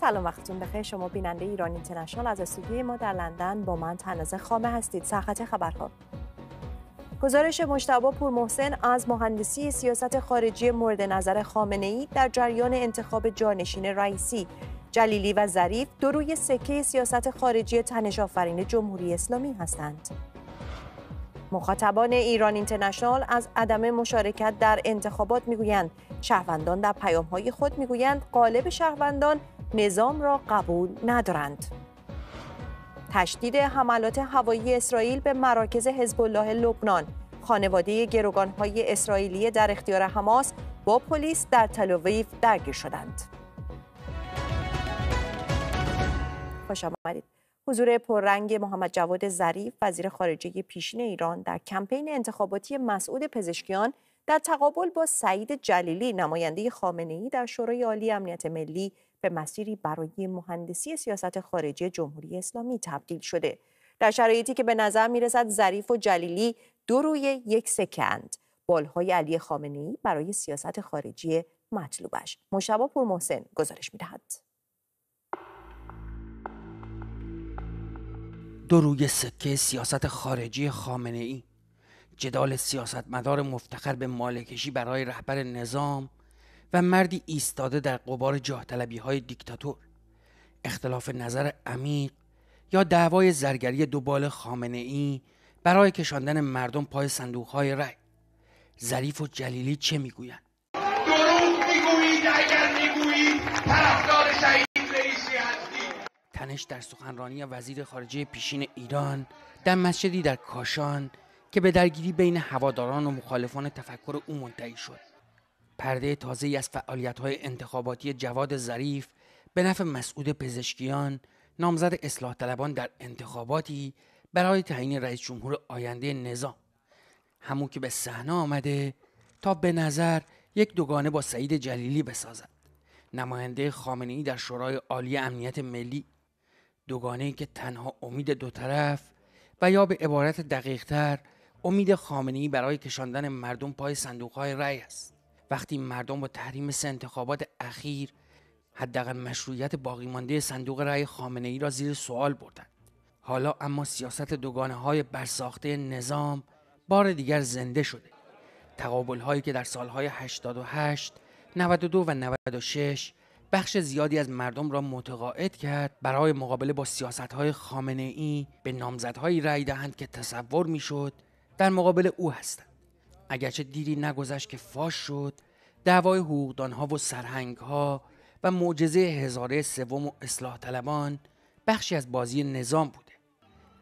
سلام وقتتون بخیر. شما بیننده ایران اینترنشنال از استودیوی ما در لندن با من تنازه خامه هستید. سرخط خبرها. گزارش مشتبه پور محسن از مهندسی سیاست خارجی مورد نظر خامنه ای در جریان انتخاب جانشین رئیسی. جلیلی و ظریف دو روی سکه سیاست خارجی تنش آفرین جمهوری اسلامی هستند. مخاطبان ایران اینترنشنال از عدم مشارکت در انتخابات می‌گویند. شهروندان در پیامهای خود می‌گویند قالب شهروندان نظام را قبول ندارند. تشدید حملات هوایی اسرائیل به مراکز حزب الله لبنان خانواده گروگانهای اسرائیلی در اختیار حماس با پلیس در تل‌آویو درگیر شدند. خوش آمدید. حضور پررنگ محمد جواد ظریف وزیر خارجه پیشین ایران در کمپین انتخاباتی مسعود پزشکیان در تقابل با سعید جلیلی نماینده خامنه‌ای در شورای عالی امنیت ملی به مسیری برای مهندسی سیاست خارجی جمهوری اسلامی تبدیل شده. در شرایطی که به نظر می‌رسد ظریف و جلیلی دو روی یک سکند. بالهای علی خامنه‌ای برای سیاست خارجی مطلوبش. مشابه پور محسن گزارش می‌دهد. دو روی سکه سیاست خارجی خامنه ای جدال سیاستمدار مفتخر به مالکشی برای رهبر نظام و مردی ایستاده در قبار جاه های دیکتاتور. اختلاف نظر عمیق یا دعوای زرگری دوبال خامنه ای برای کشاندن مردم پای صندوق های رای ظریف و جلیلی چه می‌گویند؟ دروغ می‌گویید اگر می‌گویید طرفدار شهید تنش در سخنرانی وزیر خارجه پیشین ایران در مسجدی در کاشان که به درگیری بین هواداران و مخالفان تفکر او منتهی شد. پرده تازه از فعالیت های انتخاباتی جواد ظریف به نفع مسعود پزشکیان نامزد اصلاح طلبان در انتخاباتی برای تعیین رئیس جمهور آینده نظام. همون که به صحنه آمده تا به نظر یک دوگانه با سعید جلیلی بسازد. نماینده خامنه ای در شورای عالی امنیت ملی. دوگانه ای که تنها امید دو طرف و یا به عبارت دقیقتر امید خامنه برای کشاندن مردم پای صندوق های رأی است. وقتی مردم با تحریم سه انتخابات اخیر حداقل مشروعیت باقی مانده صندوق رأی خامنه ای را زیر سوال بردند. حالا اما سیاست دوگانه های برساخته نظام بار دیگر زنده شده. تقابل هایی که در سالهای 88 92 و 96 بخش زیادی از مردم را متقاعد کرد برای مقابله با سیاست های خامنه ای به نامزدهایی رأی دهند که تصور می‌شد در مقابل او هستند. اگرچه دیری نگذشت که فاش شد دعوای حقوقدانها و سرهنگها و معجزه هزاره سوم و اصلاح طلبان بخشی از بازی نظام بوده.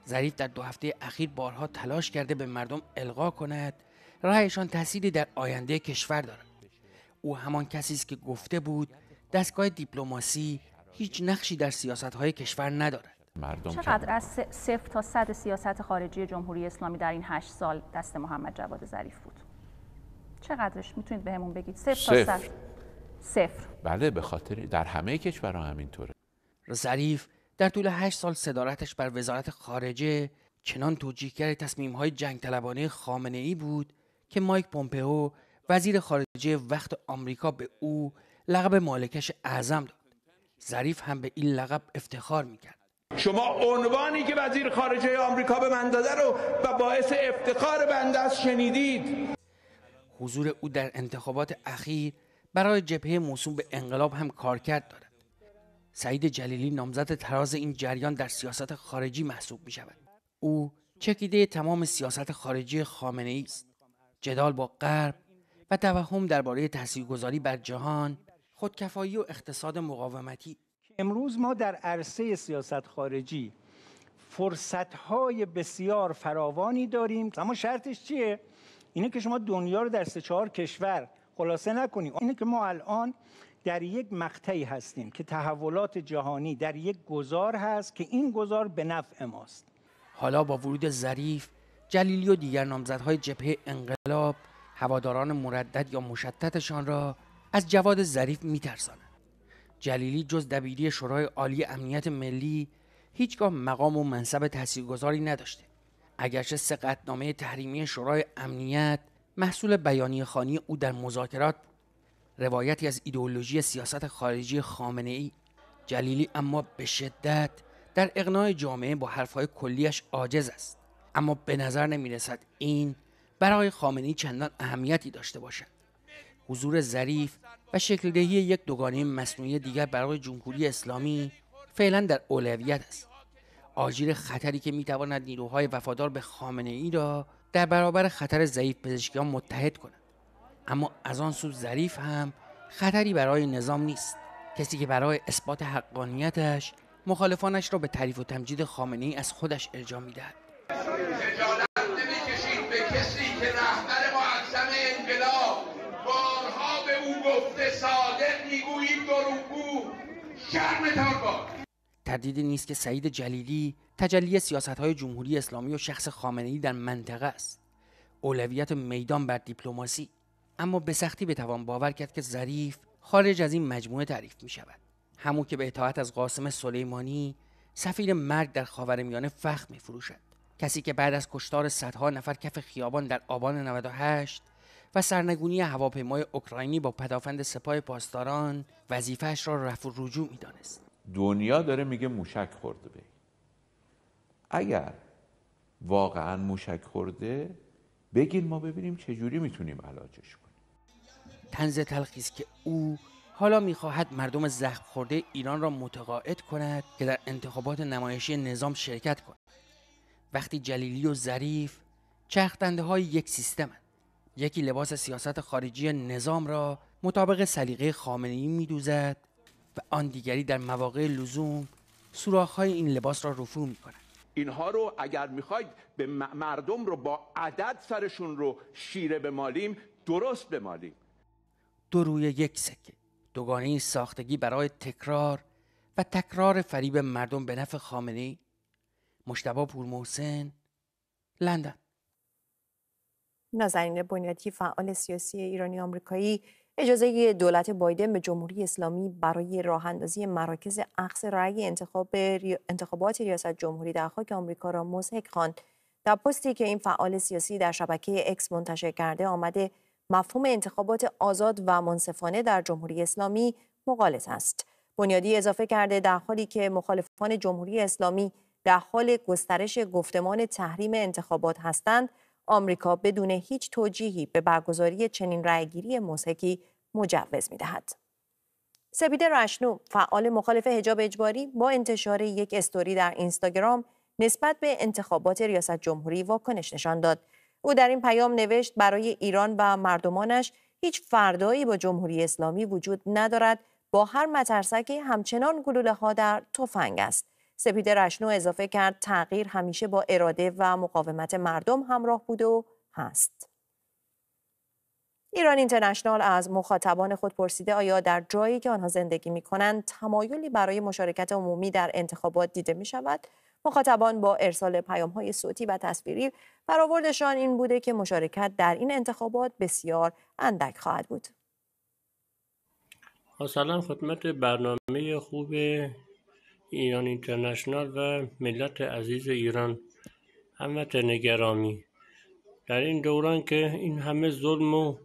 ظریف در دو هفته اخیر بارها تلاش کرده به مردم القا کند رأیشان تأثیری در آینده کشور دارد. او همان کسی است که گفته بود دستگاه دیپلماسی هیچ نقشی در سیاست های کشور ندارد. مردم چقدر از صفر تا صد سیاست خارجی جمهوری اسلامی در این هشت سال دست محمد جواد ظریف بود؟ چقدرش؟ می‌تونید بهمون بگید. صفر, تا صد. صفر. بله به خاطر در همه کشورها همینطوره. ظریف در طول هشت سال صدارتش بر وزارت خارجه چنان توجیهگر تصمیم های جنگ طلبانه خامنه ای بود که مایک پومپئو وزیر خارجه وقت آمریکا به او لقب مالکش اعظم داد. ظریف هم به این لقب افتخار می‌کرد. شما عنوانی که وزیر خارجه آمریکا به من داده رو و باعث افتخار بنده است شنیدید. حضور او در انتخابات اخیر برای جبهه موسوم به انقلاب هم کارکرد دارد. سعید جلیلی نامزد تراز این جریان در سیاست خارجی محسوب می شود. او چکیده تمام سیاست خارجی خامنه است. جدال با غرب و توهم درباره تاثیرگذاری بر جهان خودکفایی و اقتصاد مقاومتی امروز ما در عرصه سیاست خارجی فرصتهای بسیار فراوانی داریم. اما شرطش چیه؟ اینه که شما دنیا رو در سه چهار کشور خلاصه نکنید اینه که ما الان در یک مقطعی هستیم که تحولات جهانی در یک گذار هست که این گذار به نفع ماست. حالا با ورود ظریف جلیلی و دیگر نامزدهای جبهه انقلاب هواداران مردد یا مشتتشان را از جواد ظریف میترساند. جلیلی جز دبیری شورای عالی امنیت ملی هیچگاه مقام و منصب تاثیرگذاری نداشته. اگرچه سقطنامه تحریمی شورای امنیت محصول بیانیه خانی او در مذاکرات بود. روایتی از ایدئولوژی سیاست خارجی خامنه ای جلیلی اما به شدت در اقناع جامعه با حرفهای کلیش عاجز است. اما به نظر نمی رسد این برای خامنی چندان اهمیتی داشته باشد. حضور ظریف و شکلدهی یک دوگانه مصنوعی دیگر برای جمهوری اسلامی فعلا در اولویت است. آژیر خطری که می‌تواند نیروهای وفادار به خامنه ای را در برابر خطر ضعیف پزشکیان متحد کند. اما از آن سو ظریف هم خطری برای نظام نیست. کسی که برای اثبات حقانیتش مخالفانش را به تعریف و تمجید خامنه ای از خودش ارجا می‌دهد خجالت نمی‌کشید به کسی که رهبر معظم انقلاب بارها به او گفته صادق می‌گویید دروغگو. شرمتان باد تردیدی نیست که سعید جلیلی تجلی سیاست های جمهوری اسلامی و شخص خامنه ای در منطقه است. اولویت میدان بر دیپلماسی. اما به سختی بتوان باور کرد که ظریف خارج از این مجموعه تعریف می شود همون که به اطاعت از قاسم سلیمانی سفیر مرگ در خاورمیانه فخر می فروشد کسی که بعد از کشتار صدها نفر کف خیابان در آبان 98 و سرنگونی هواپیمای اوکراینی با پدافند سپاه پاسداران وظیفهش را رفع و رجوع می‌دانست. دنیا داره میگه موشک خورده به اگر واقعا موشک خورده بگین ما ببینیم چجوری می‌تونیم علاجش کنیم. تنز تلخی است که او حالا می‌خواهد مردم زخم خورده ایران را متقاعد کند که در انتخابات نمایشی نظام شرکت کند. وقتی جلیلی و ظریف چرخدنده های یک سیستمند. یکی لباس سیاست خارجی نظام را مطابق سلیقه خامنه‌ای میدوزد و آن دیگری در مواقع لزوم سوراخ‌های این لباس را رفو می‌کند. اینها رو اگر می‌خواید به مردم رو با عدد سرشون رو شیره بمالیم درست بمالیم. دو روی یک سکه دوگانه ساختگی برای تکرار و تکرار فریب مردم به نفع خامنه‌ای مشتبه پور محسن لندن. نازنین بنیادی فعال سیاسی ایرانی آمریکایی اجازه دولت بایدن به جمهوری اسلامی برای راه اندازی مراکز اخذ رأی انتخاب انتخابات ریاست جمهوری در خاک آمریکا را مزهک خواند. در پستی که این فعال سیاسی در شبکه اکس منتشر کرده آمده مفهوم انتخابات آزاد و منصفانه در جمهوری اسلامی مغالط است. بنیادی اضافه کرده در حالی که مخالفان جمهوری اسلامی در حال گسترش گفتمان تحریم انتخابات هستند آمریکا بدون هیچ توجیهی به برگزاری چنین رأیگیری مزهکی مجوز می‌دهد. سپید رشنو فعال مخالف حجاب اجباری با انتشار یک استوری در اینستاگرام نسبت به انتخابات ریاست جمهوری واکنش نشان داد. او در این پیام نوشت برای ایران و مردمانش هیچ فردایی با جمهوری اسلامی وجود ندارد با هر مترسکی همچنان گلوله ها در تفنگ است. سپید رشنو اضافه کرد تغییر همیشه با اراده و مقاومت مردم همراه بوده و هست. ایران اینترنشنال از مخاطبان خود پرسیده آیا در جایی که آنها زندگی می کنند تمایلی برای مشارکت عمومی در انتخابات دیده می شود؟ مخاطبان با ارسال پیام های صوتی و تصویری برآوردشان این بوده که مشارکت در این انتخابات بسیار اندک خواهد بود. سلام خدمت برنامه خوب ایران اینترنشنال و ملت عزیز ایران. هموطن گرامی در این دوران که این همه ظلم و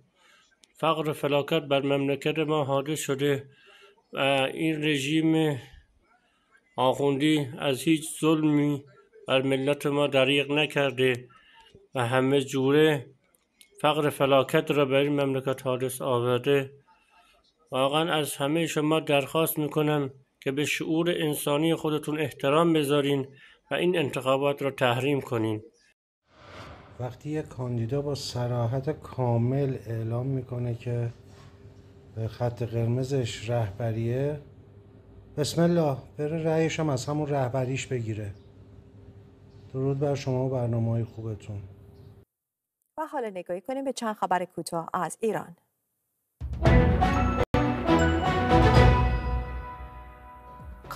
فقر و فلاکت بر مملکت ما حادث شده و این رژیم آخوندی از هیچ ظلمی بر ملت ما دریغ نکرده و همه جوره فقر فلاکت را بر این مملکت حادث آورده. واقعا از همه شما درخواست می‌کنم که به شعور انسانی خودتون احترام بذارین و این انتخابات را تحریم کنین. وقتی یک کاندیدا با سراحت کامل اعلام می‌کنه که به خط قرمزش رهبریه بسم الله بره رأیش هم از همون رهبریش بگیره. درود بر شما و برنامه های خوبتون. و حالا نگاهی کنیم به چند خبر کوتاه از ایران.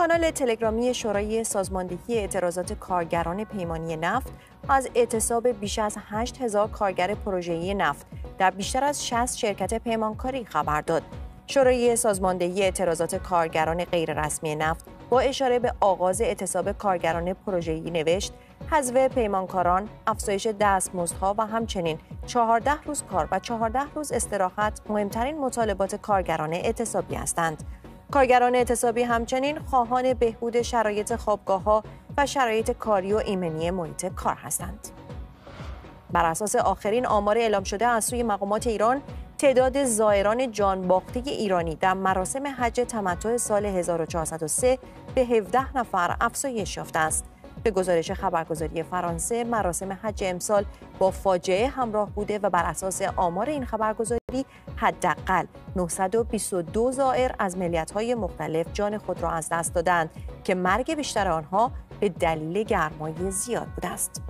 کانال تلگرامی شورای سازماندهی اعتراضات کارگران پیمانی نفت از اعتصاب بیش از 8 هزار کارگر پروژه‌ای نفت در بیشتر از 60 شرکت پیمانکاری خبر داد. شورای سازماندهی اعتراضات کارگران غیررسمی نفت با اشاره به آغاز اعتصاب کارگران پروژه‌ای نوشت حذف پیمانکاران، افزایش دستمزدها و همچنین 14 روز کار و 14 روز استراحت مهمترین مطالبات کارگران اعتصابی هستند. کارگران اعتصابی همچنین خواهان بهبود شرایط خوابگاه ها و شرایط کاری و ایمنی محیط کار هستند. بر اساس آخرین آمار اعلام شده از سوی مقامات ایران تعداد زائران جانباخته ایرانی در مراسم حج تمتع سال 1403 به 17 نفر افزایش یافته است. به گزارش خبرگزاری فرانسه مراسم حج امسال با فاجعه همراه بوده و بر اساس آمار این خبرگزاری حداقل 922 زائر از ملیت‌های مختلف جان خود را از دست دادند که مرگ بیشتر آنها به دلیل گرمای زیاد بوده است.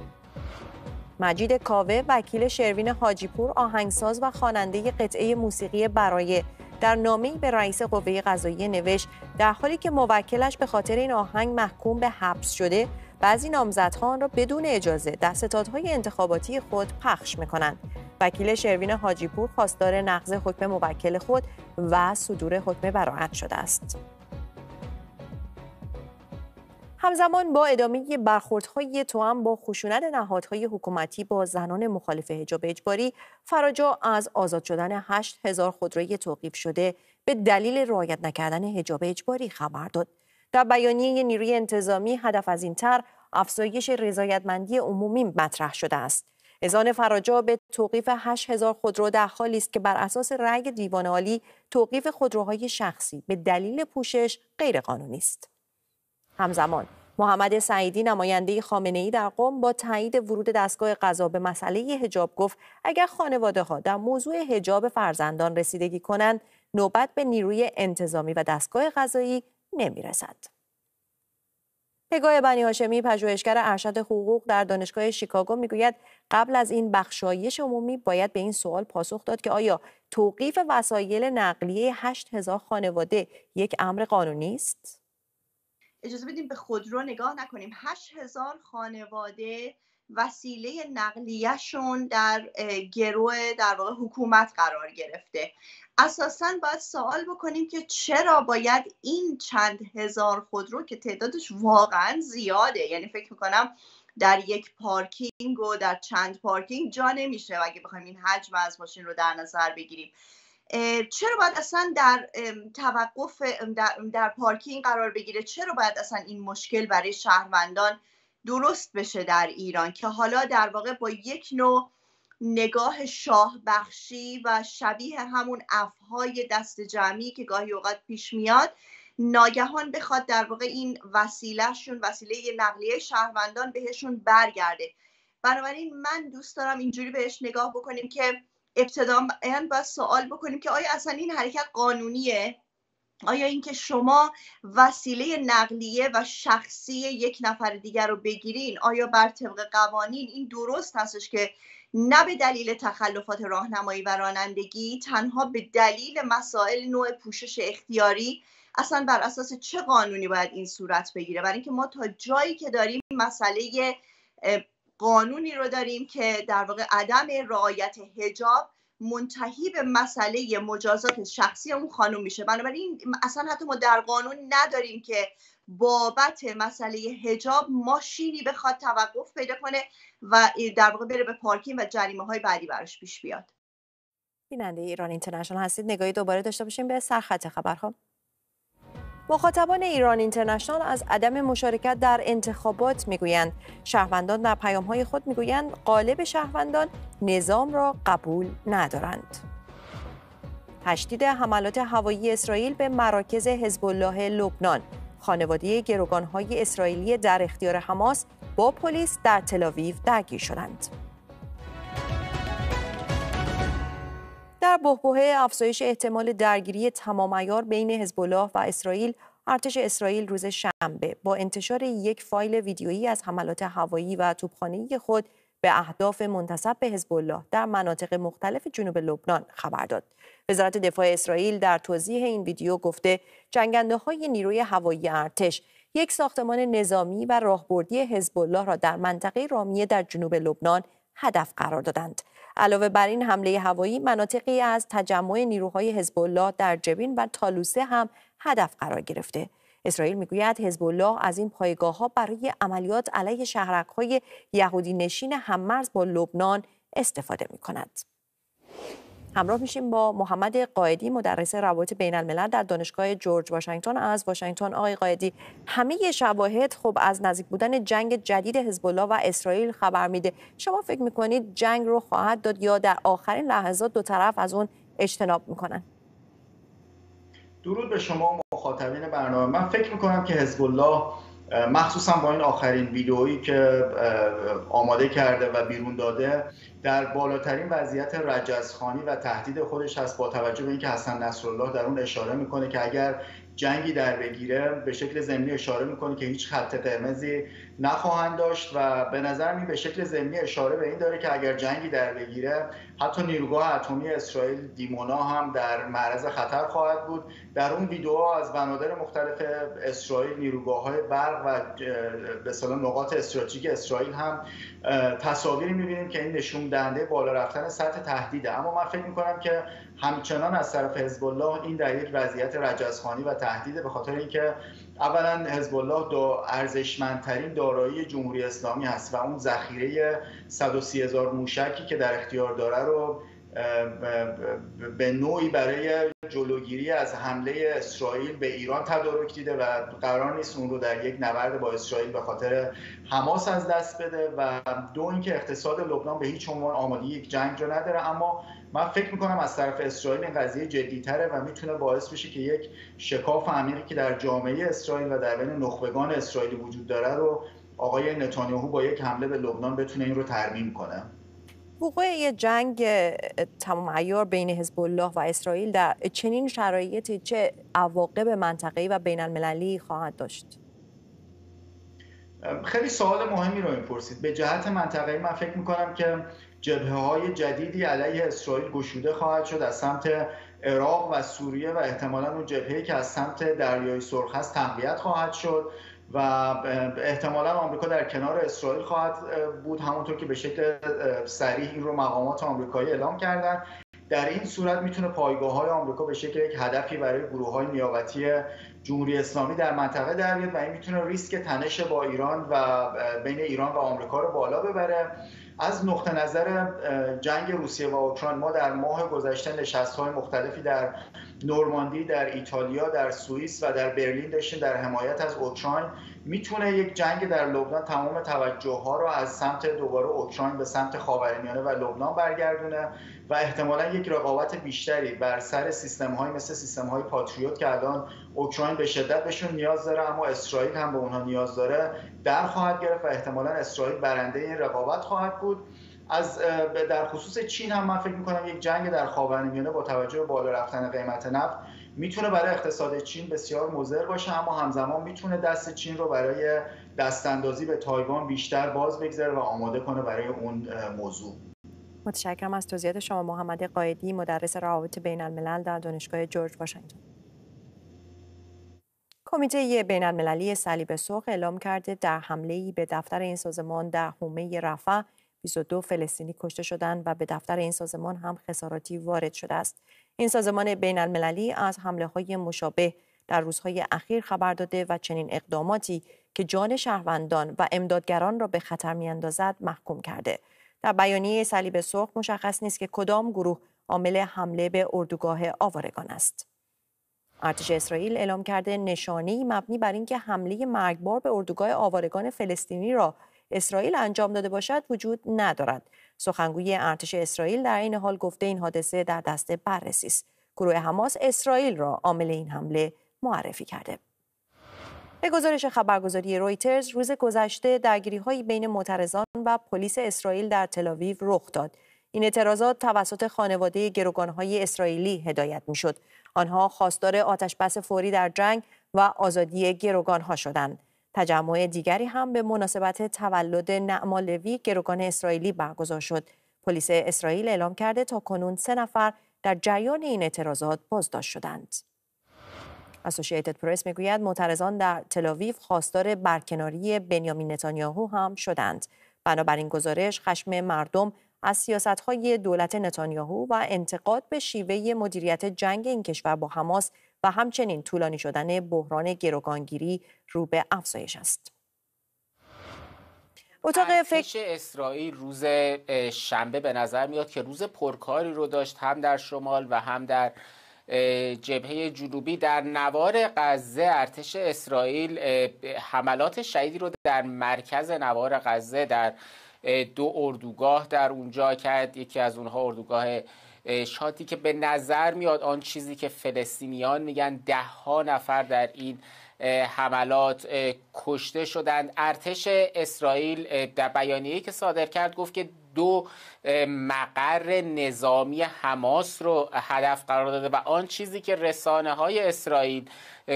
مجید کاوه وکیل شروین حاجیپور آهنگساز و خواننده قطعه موسیقی برای در نامه‌ای به رئیس قوه قضاییه نوشت در حالی که موکلش به خاطر این آهنگ محکوم به حبس شده بعضی نامزدها آن را بدون اجازه در ستادهای انتخاباتی خود پخش می‌کنند وکیل شروین حاجیپور خواستار نقض حکم موکل خود و صدور حکم براعت شده است. همزمان با ادامه برخوردهای توام با خشونت نهادهای حکومتی با زنان مخالف حجاب اجباری فراجا از آزاد شدن 8 هزار خودروی توقیف شده به دلیل رعایت نکردن حجاب اجباری خبر داد. در بیانیه نیروی انتظامی هدف از این تر افزایش رضایتمندی عمومی مطرح شده است. ازان فراجا به توقیف 8000 خودرو در حالی است که بر اساس رأی دیوان عالی توقیف خودروهای شخصی به دلیل پوشش غیرقانونی است همزمان محمد سعیدی نماینده خامنه ای در قم با تایید ورود دستگاه قضا به مسئله حجاب گفت اگر خانواده ها در موضوع حجاب فرزندان رسیدگی کنند نوبت به نیروی انتظامی و دستگاه قضایی نمی‌رسد. پگاه بنی هاشمی پژوهشگر ارشد حقوق در دانشگاه شیکاگو می‌گوید قبل از این بخشایش عمومی باید به این سوال پاسخ داد که آیا توقیف وسایل نقلیه 8000 خانواده یک امر قانونی است؟ اجازه بدیم به خودرو نگاه نکنیم 8000 خانواده وسیله نقلیهشون در گروه در واقع حکومت قرار گرفته. اساسا باید سوال بکنیم که چرا باید این چند هزار خودرو که تعدادش واقعا زیاده یعنی فکر می‌کنم در یک پارکینگ و در چند پارکینگ جا نمیشه و اگه بخوایم این حجم از ماشین رو در نظر بگیریم. چرا باید اصلا در توقف در, در پارکینگ قرار بگیره؟ چرا باید اصلا این مشکل برای شهروندان درست بشه در ایران که حالا در واقع با یک نوع نگاه شاه بخشی و شبیه همون افهای دست جمعی که گاهی اوقات پیش میاد ناگهان بخواد در واقع این وسیلهشون وسیله نقلیه شهروندان بهشون برگرده. بنابراین من دوست دارم اینجوری بهش نگاه بکنیم که ابتدا باید سوال بکنیم که آیا اصلا این حرکت قانونیه؟ آیا اینکه شما وسیله نقلیه و شخصی یک نفر دیگر رو بگیرین آیا بر طبق قوانین این درست هستش که نه به دلیل تخلفات راهنمایی و رانندگی تنها به دلیل مسائل نوع پوشش اختیاری؟ اصلا بر اساس چه قانونی باید این صورت بگیره؟ برای اینکه ما تا جایی که داریم مسئله قانونی رو داریم که در واقع عدم رعایت هجاب منتهی به مسئله مجازات شخصی اون خانم میشه. بنابراین اصلا حتی ما در قانون نداریم که بابت مسئله هجاب ماشینی بخواد توقف پیدا کنه و در واقع بره به پارکینگ و جریمه های بعدی براش پیش بیاد. بیننده ایران اینترنشنال هستید. نگاهی دوباره داشته باشیم به سرخط خبرها. مخاطبان ایران اینترنشنال از عدم مشارکت در انتخابات می‌گویند. شهروندان در پیامهای خود می‌گویند قالب شهروندان نظام را قبول ندارند. تشدید حملات هوایی اسرائیل به مراکز حزب الله لبنان. خانواده گروگانهای اسرائیلی در اختیار حماس با پلیس در تلاویو درگیر شدند. در بحبوحه افزایش احتمال درگیری تمام بین حزب الله و اسرائیل ارتش اسرائیل روز شنبه با انتشار یک فایل ویدیویی از حملات هوایی و توپخانه‌ای خود به اهداف منتصب به حزب الله در مناطق مختلف جنوب لبنان خبر داد. وزارت دفاع اسرائیل در توضیح این ویدیو گفته جنگنده های نیروی هوایی ارتش یک ساختمان نظامی و راهبردی حزب الله را در منطقه رامیه در جنوب لبنان هدف قرار دادند. علاوه بر این حمله هوایی مناطقی از تجمع نیروهای حزب الله در جبین و تالوسه هم هدف قرار گرفته. اسرائیل می‌گوید حزب الله از این پایگاه ها برای عملیات علیه شهرک های یهودی نشین هممرز با لبنان استفاده می کند. همراه میشیم با محمد قائدی مدرس روابط بین الملل در دانشگاه جورج واشنگتن. از واشنگتن آقای قائدی همه شواهد خب از نزدیک بودن جنگ جدید حزب الله و اسرائیل خبر میده. شما فکر می‌کنید جنگ رو خواهد داد یا در آخرین لحظات دو طرف از اون اجتناب می‌کنن؟ درود به شما مخاطبین برنامه. من فکر می‌کنم که حزب الله مخصوصا با این آخرین ویدئویی که آماده کرده و بیرون داده در بالاترین وضعیت رجزخانی و تهدید خودش هست با توجه به اینکه حسن نصرالله در اون اشاره می‌کنه که اگر جنگی در بگیره به شکل زمینی اشاره می‌کنه که هیچ خط قرمزی نخواهند داشت و به نظر می به شکل زمینی اشاره به این داره که اگر جنگی در بگیره حتی نیروگاه اتمی اسرائیل دیمونا هم در معرض خطر خواهد بود. در اون ویدیو از بنادر مختلف اسرائیل نیروگاه های برق و به نقاط استراتژیک اسرائیل هم تصاویری می‌بینیم که این نشون دهنده بالا رفتن سطح تهدیده. اما من فکر می‌کنم که همچنان از طرف حزب الله این در یک وضعیت رجزخانی و تهدیده به خاطر اینکه اولا حزب الله دو ارزشمندترین دارایی جمهوری اسلامی هست و اون ذخیره 130 هزار موشکی که در اختیار داره رو به نوعی برای جلوگیری از حمله اسرائیل به ایران تدارک دیده و قرار نیست اون رو در یک نبرد با اسرائیل به خاطر حماس از دست بده و دو اینکه اقتصاد لبنان به هیچ عنوان آمادگی یک جنگ رو نداره. اما من فکر می‌کنم از طرف اسرائیل این قضیه جدیتره و می‌تونه باعث بشه که یک شکاف عمیقی که در جامعه اسرائیل و در بین نخبگان اسرائیلی وجود داره رو آقای نتانیاهو با یک حمله به لبنان بتونه این رو ترمیم کنه. وقوع یه جنگ تمام عیار بین حزب الله و اسرائیل در چنین شرایطی چه عواقب منطقه‌ای و بین المللی خواهد داشت؟ خیلی سوال مهمی رو می‌پرسید. به جهت منطقه‌ای من فکر می‌کنم که جبهه های جدیدی علیه اسرائیل گشوده خواهد شد. از سمت عراق و سوریه و احتمالا اون جبهه‌ای که از سمت دریای سرخ هست تقویت خواهد شد. و احتمالا آمریکا در کنار اسرائیل خواهد بود همونطور که به شکل سریح این رو مقامات آمریکایی اعلام کردن. در این صورت می‌تونه پایگاه های آمریکا به شکل یک هدفی برای گروه های نیابتی جمهوری اسلامی در منطقه در بیاد و این می‌تونه ریسک تنش با ایران و بین ایران و آمریکا رو بالا ببره. از نقطه نظر جنگ روسیه و اوکراین ما در ماه گذشته نشست های مختلفی در نورماندی در ایتالیا در سوئیس و در برلین داشتیم در حمایت از اوکراین. می‌تونه یک جنگ در لبنان تمام توجه ها رو از سمت دوباره اوکراین به سمت خاورمیانه و لبنان برگردونه و احتمالا یک رقابت بیشتری بر سر سیستم های مثل سیستم های پاتریوت که الان اوکراین به شدت بهشون نیاز داره اما اسرائیل هم به اونها نیاز داره در خواهد گرفت و احتمالا اسرائیل برنده این رقابت خواهد بود. از در خصوص چین هم من فکر می‌کنم یک جنگ در خاورمیانه با توجه به بالا رفتن قیمت نفت می‌تونه برای اقتصاد چین بسیار مضر باشه اما همزمان می‌تونه دست چین رو برای دستاندازی به تایوان بیشتر باز بگذاره و آماده کنه برای اون موضوع. متشکرم از توضیحات شما محمد قایدی مدرس روابط بین الملل در دانشگاه جورج واشنگتن. کمیته بین المللی صلیب سرخ اعلام کرده در حمله به دفتر این سازمان در حومه رفح 22 فلسطینی کشته شدند و به دفتر این سازمان هم خساراتی وارد شده است. این سازمان بین المللی از حمله های مشابه در روزهای اخیر خبر داده و چنین اقداماتی که جان شهروندان و امدادگران را به خطر میاندازد محکوم کرده. در بیانیه صلیب سرخ مشخص نیست که کدام گروه عامل حمله به اردوگاه آوارگان است. ارتش اسرائیل اعلام کرده نشانی مبنی بر اینکه حمله مرگبار به اردوگاه آوارگان فلسطینی را اسرائیل انجام داده باشد وجود ندارد. سخنگوی ارتش اسرائیل در این حال گفته این حادثه در دست بررسی است. گروه حماس اسرائیل را عامل این حمله معرفی کرده. به گزارش خبرگزاری رویترز روز گذشته درگیری بین معترضان و پلیس اسرائیل در تلاویو رخ داد. این اعتراضات توسط خانواده گروگانهای اسرائیلی هدایت می‌شد. آنها خواستار آتش بس فوری در جنگ و آزادی گروگانها شدند. تجمع دیگری هم به مناسبت تولد نعمالوی گروگان اسرائیلی برگزار شد. پلیس اسرائیل اعلام کرده تا کنون سه نفر در جریان این اعتراضات بازداشت شدند. اسوسییتد پرس می‌گوید معترضان در تلاویو خواستار برکناری بنیامین نتانیاهو هم شدند. بنابراین گزارش خشم مردم از سیاستهای دولت نتانیاهو و انتقاد به شیوه مدیریت جنگ این کشور با حماس و همچنین طولانی شدن بحران گروگانگیری رو به افزایش است. اتاق فکر اسرائیل روز شنبه به نظر میاد که روز پرکاری رو داشت هم در شمال و هم در جبهه جنوبی در نوار غزه ارتش اسرائیل حملات شدیدی رو در مرکز نوار غزه در دو اردوگاه در اونجا کرد یکی از اونها اردوگاه شاتی که به نظر میاد آن چیزی که فلسطینیان میگن ده ها نفر در این حملات کشته شدند. ارتش اسرائیل در بیانیه‌ای که صادر کرد گفت که دو مقر نظامی حماس رو هدف قرار داده و آن چیزی که رسانه های اسرائیل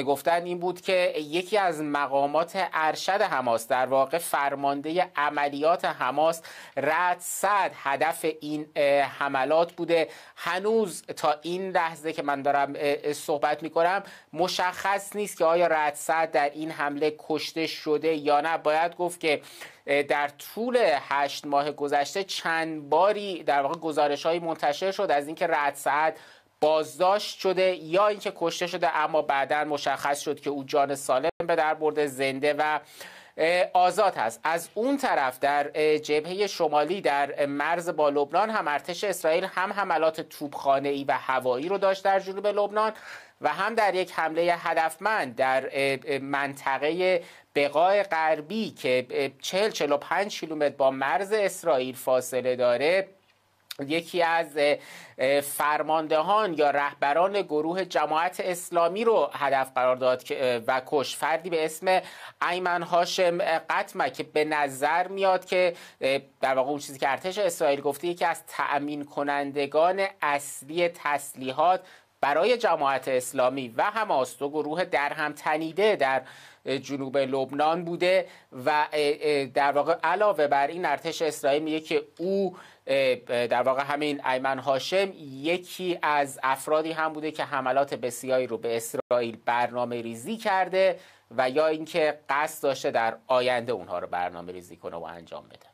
گفتن این بود که یکی از مقامات ارشد حماس در واقع فرمانده عملیات حماس رد صد هدف این حملات بوده. هنوز تا این لحظه که من دارم صحبت می کنم مشخص نیست که آیا رد صد در این حمله کشته شده یا نه. باید گفت که در طول هشت ماه گذشته چند باری در واقع گزارش های منتشر شد از اینکه رد سعد بازداشت شده یا اینکه کشته شده اما بعدا مشخص شد که او جان سالم به در برده زنده و آزاد هست. از اون طرف در جبهه شمالی در مرز با لبنان هم ارتش اسرائیل هم حملات توپخانه ای و هوایی رو داشت در جنوب لبنان. و هم در یک حمله هدفمند در منطقه بقای غربی که 40 45 کیلومتر با مرز اسرائیل فاصله داره یکی از فرماندهان یا رهبران گروه جماعت اسلامی رو هدف قرار داد و کش فردی به اسم ایمن هاشم قطمه که به نظر میاد که در واقع اون چیزی که ارتش اسرائیل گفته یکی از تأمین کنندگان اصلی تسلیحات برای جماعت اسلامی و حماس دو گروه در هم تنیده در جنوب لبنان بوده و در واقع علاوه بر این ارتش اسرائیل میگه که او در واقع همین ایمن هاشم یکی از افرادی هم بوده که حملات بسیاری رو به اسرائیل برنامه ریزی کرده و یا اینکه قصد داشته در آینده اونها رو برنامه ریزی کنه و انجام بده.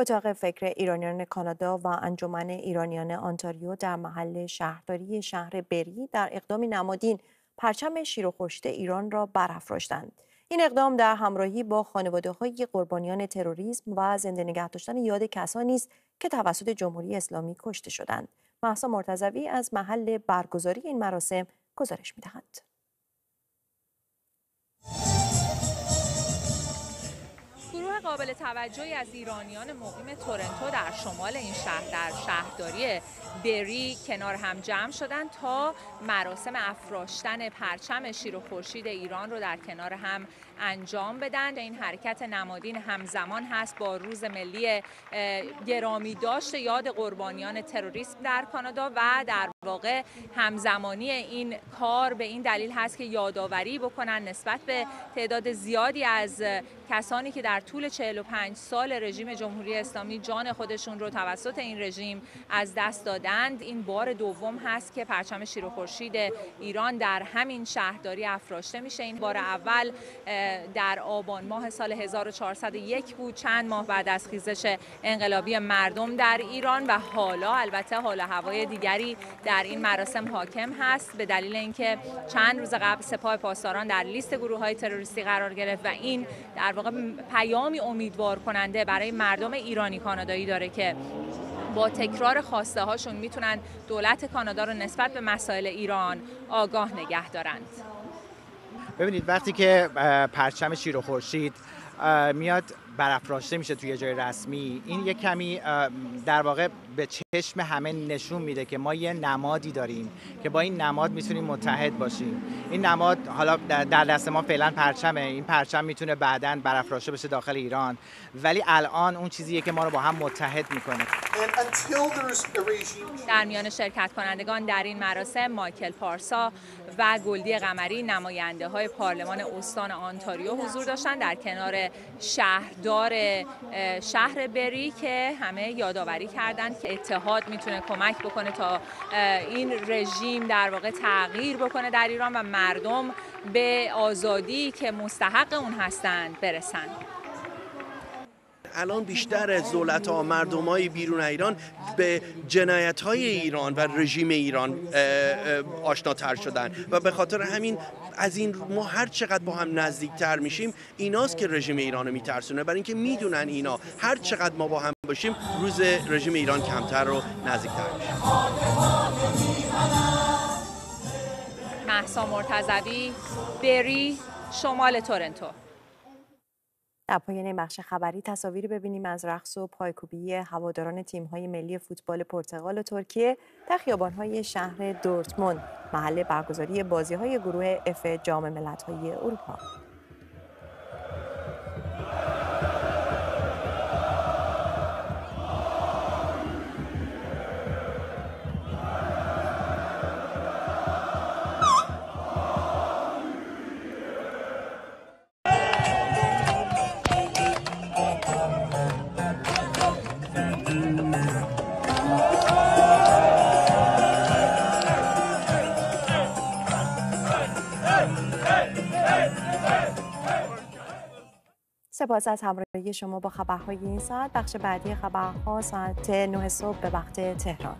اتاق فکر ایرانیان کانادا و انجمن ایرانیان آنتاریو در محل شهرداری شهر بری در اقدامی نمادین پرچم شیر و ایران را برافراشتند. این اقدام در همراهی با خانواده های قربانیان تروریسم و زنده نگه داشتن یاد کسانی است که توسط جمهوری اسلامی کشته شدند. محسا مرتضوی از محل برگزاری این مراسم گزارش می‌دهند. قابل توجهی از ایرانیان مقیم تورنتو در شمال این شهر در شهرداری بری کنار هم جمع شدند تا مراسم افراشتن پرچم شیر و خورشید ایران رو در کنار هم انجام بدن. این حرکت نمادین همزمان هست با روز ملی گرامی داشت یاد قربانیان تروریسم در کانادا و در واقع همزمانی این کار به این دلیل هست که یادآوری بکنن نسبت به تعداد زیادی از کسانی که در طول 45 سال رژیم جمهوری اسلامی جان خودشون رو توسط این رژیم از دست دادند این بار دوم هست که پرچم شیر و خورشید ایران در همین شهرداری افراشته میشه. این بار اول در آبان ماه سال 1401 بود. چند ماه بعد از خیزش انقلابی مردم در ایران و حالا البته حال هوای دیگری در این مراسم حاکم هست. به دلیل اینکه چند روز قبل سپاه پاسداران در لیست گروه های تروریستی قرار گرفت و این در واقع پیامی امیدوار کننده برای مردم ایرانی کانادایی داره که با تکرار خواسته هاشون می‌تونن دولت کانادا رو نسبت به مسائل ایران آگاه نگه دارند. ببینید وقتی که پرچم شیر و خورشید میاد برافراشته میشه توی جای رسمی. این یه کمی در واقع به چشم همه نشون میده که ما یه نمادی داریم که با این نماد می‌تونیم متحد باشیم. این نماد حالا در دست ما فعلا پرچمه. این پرچم می‌تونه بعدا برافراشته بشه داخل ایران. ولی الان اون چیزیه که ما رو با هم متحد می‌کنه. در میان شرکت کنندگان در این مراسم مایکل پارسا و گلدی قمری نماینده های پارلمان استان آنتاریو حضور داشتن در کنار شهردار شهر بری که همه یادآوری کردند که اتحاد می‌تونه کمک بکنه تا این رژیم در واقع تغییر بکنه در ایران و مردم به آزادی که مستحق اون هستند برسند الان بیشتر دولت ها مردم های بیرون ایران به جنایت های ایران و رژیم ایران آشناتر شدن. و به خاطر همین از این ما هر چقدر با هم نزدیکتر میشیم ایناست که رژیم ایران رو میترسونه. برای اینکه می‌دونن اینا هر چقدر ما با هم باشیم روز رژیم ایران کمتر رو نزدیکتر میشیم محسا مرتضوی بری شمال تورنتو. در پایان بخش خبری تصاویری ببینیم از رقص و پایکوبی هواداران تیم‌های ملی فوتبال پرتغال و ترکیه در خیابان‌های شهر دورتموند محل برگزاری بازی‌های گروه اف جام ملت‌های اروپا. سپاس از همراهی شما با خبرهای این ساعت بخش بعدی خبرها ساعت 9 صبح به وقت تهران.